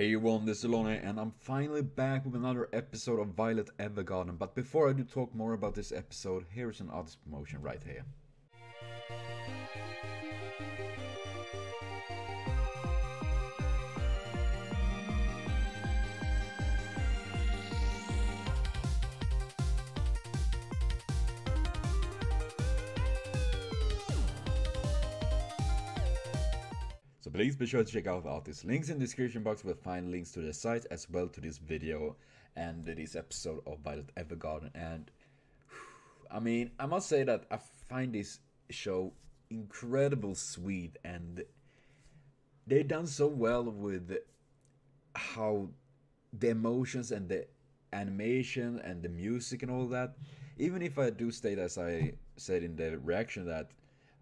Hey everyone, this is Alone, and I'm finally back with another episode of Violet Evergarden. But before I do talk more about this episode, here's an artist promotion right here. Please be sure to check out the artist. Links in the description box will find links to the site as well to this video and this episode of Violet Evergarden. And I mean, I must say that I find this show incredible sweet and they done so well with how the emotions and the animation and the music and all that. Even if I do state, as I said in the reaction, that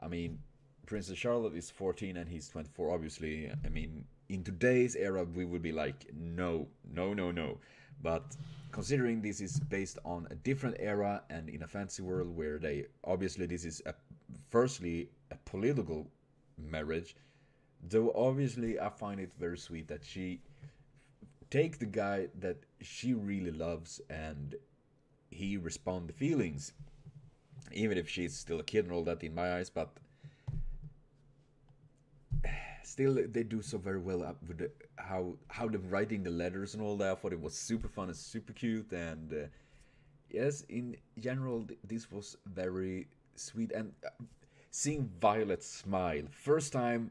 I mean, Princess Charlotte is 14 and he's 24. Obviously, I mean, in today's era, we would be like, no, no, no, no. But considering this is based on a different era and in a fantasy world where they obviously this is a, firstly a political marriage, though obviously I find it very sweet that she take the guy that she really loves and he respond the feelings even if she's still a kid and all that in my eyes but still they do so very well up with the, how how they're writing the letters and all that. I thought it was super fun and super cute and uh, yes, in general th- this was very sweet and uh, seeing Violet smile first time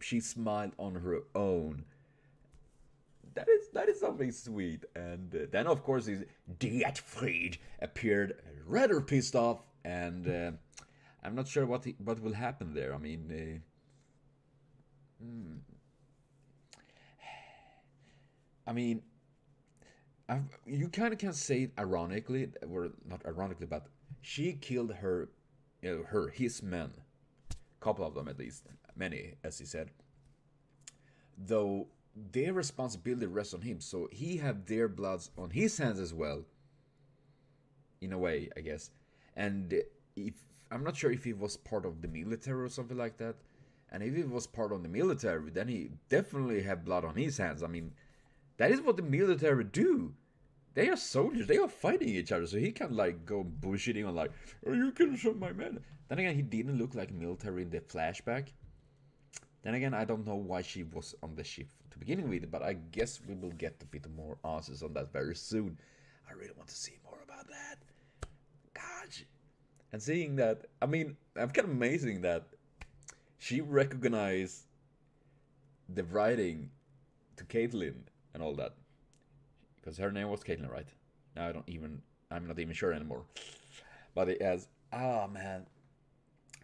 she smiled on her own. That is that is something sweet, and uh, then of course is Dietfried appeared rather pissed off, and uh, I'm not sure what he, what will happen there. I mean, Hmm. I mean, I've, you kind of can say it ironically, or not ironically, but she killed her, you know, her his men, couple of them at least, many as he said. Though their responsibility rests on him, so he have their bloods on his hands as well. In a way, I guess, and if I'm not sure if he was part of the military or something like that and if he was part of the military, then he definitely had blood on his hands. I mean, that is what the military do. They are soldiers. They are fighting each other. So he can't like go bullshitting on like, "Oh, you some of my men." Then again, he didn't look like military in the flashback. Then again, I don't know why she was on the ship to begin with, but I guess we will get a bit more answers on that very soon. I really want to see more about that. Gosh. And seeing that, I mean, I'm kind of amazing that she recognized the writing to Cattleya and all that. Because her name was Cattleya, right? Now I don't even, I'm not even sure anymore. But it has, ah oh, man,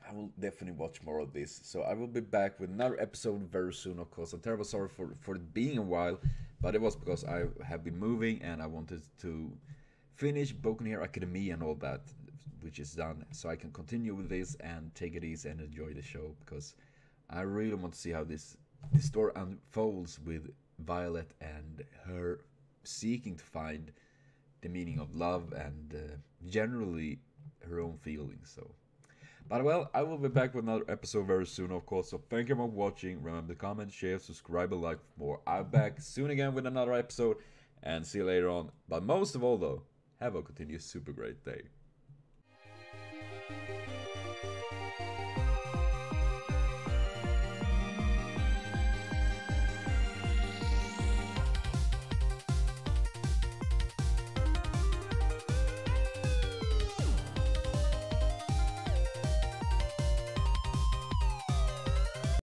I will definitely watch more of this. So I will be back with another episode very soon, of course. I'm terribly sorry for, for it being a while, but it was because I have been moving and I wanted to finish Boku no Hero Academy and all that which is done. So I can continue with this and take it easy and enjoy the show because I really want to see how this this story unfolds with Violet and her seeking to find the meaning of love and uh, generally her own feelings so. But well I will be back with another episode very soon of course so thank you for watching. Remember to comment share subscribe and like for more. I'm back soon again with another episode and see you later on. But most of all though have a continuous super great day